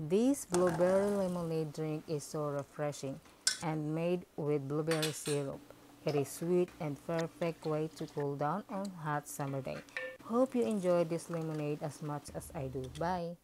This blueberry lemonade drink is so refreshing and made with blueberry syrup. It is sweet and perfect way to cool down on hot summer day. Hope you enjoy this lemonade as much as I do. Bye!